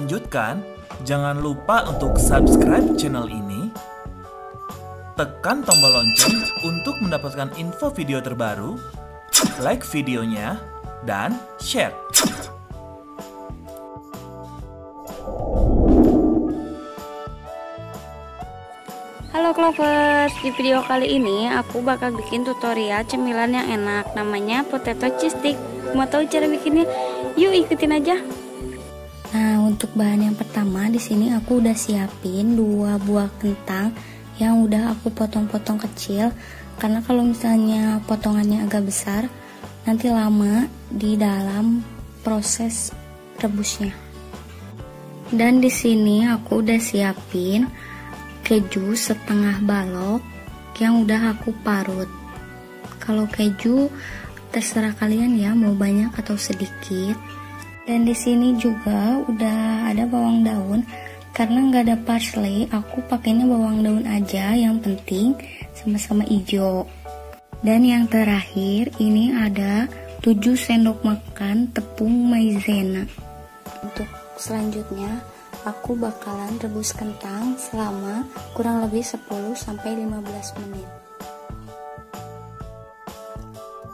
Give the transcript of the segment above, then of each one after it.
Melanjutkan, jangan lupa untuk subscribe channel ini, tekan tombol lonceng untuk mendapatkan info video terbaru, like videonya, dan share. Halo Clovers, di video kali ini aku bakal bikin tutorial cemilan yang enak namanya potato cheese stick. Mau tahu cara bikinnya? Yuk ikutin aja. Nah, untuk bahan yang pertama di sini aku udah siapin dua buah kentang yang udah aku potong-potong kecil karena kalau misalnya potongannya agak besar nanti lama di dalam proses rebusnya. Dan di sini aku udah siapin keju setengah balok yang udah aku parut. Kalau keju terserah kalian ya mau banyak atau sedikit. Dan di sini juga udah ada bawang daun. Karena nggak ada parsley, aku pakainya bawang daun aja. Yang penting sama-sama hijau. Dan yang terakhir ini ada 7 sendok makan tepung maizena. Untuk selanjutnya aku bakalan rebus kentang selama kurang lebih 10 sampai 15 menit.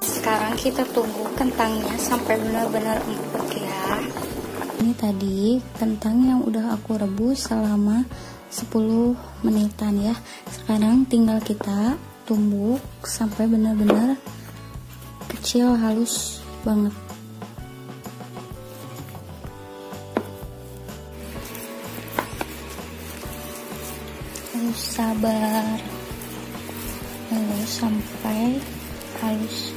Sekarang kita tunggu kentangnya sampai benar-benar empuk ya. Ini tadi kentang yang udah aku rebus selama 10 menitan ya. Sekarang tinggal kita tumbuk sampai benar-benar kecil halus banget. harus sabar lalu sampai halus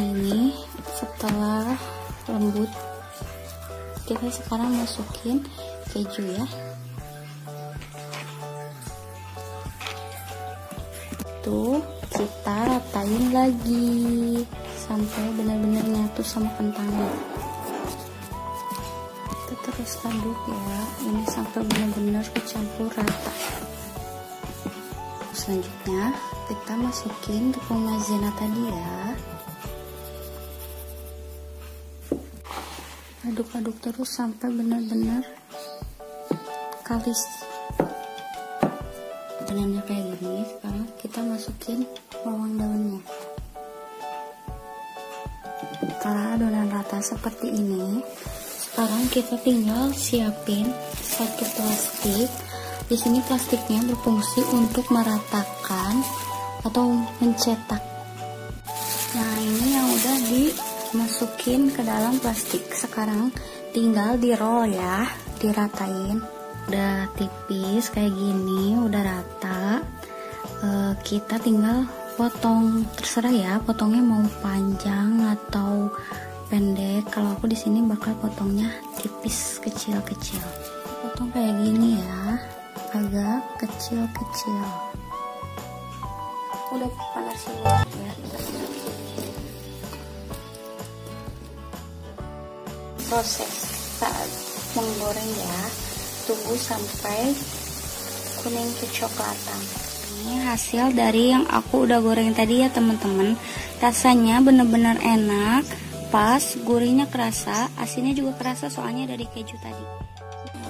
ini setelah lembut. Kita sekarang masukin keju ya. Tuh kita ratain lagi sampai benar-benar nyatu sama kentangnya. Terus aduk ya. Ini sampai benar-benar kecampur rata. Selanjutnya kita masukin tepung maizena tadi ya aduk-aduk terus sampai benar-benar kalis. Adonannya kayak gini sekarang kita masukin bawang daunnya. Setelah adonan rata seperti ini sekarang kita tinggal siapin satu plastik. Di sini plastiknya berfungsi untuk meratakan atau mencetak. Nah ini yang udah dimasukin ke dalam plastik. Sekarang tinggal di roll ya diratain. Udah tipis kayak gini udah rata. E, kita tinggal potong. Terserah ya potongnya mau panjang atau pendek. Kalau aku di sini bakal potongnya tipis kecil-kecil. Potong kayak gini ya agak kecil-kecil. Udah panas ya proses saat menggoreng ya tunggu sampai kuning kecoklatan ini hasil dari yang aku udah goreng tadi ya teman-teman rasanya bener-bener enak pas, gurihnya kerasa, asinnya juga kerasa soalnya dari keju tadi.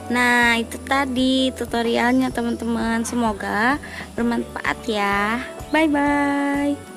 Nah, itu tadi tutorialnya teman-teman. Semoga bermanfaat ya. Bye bye.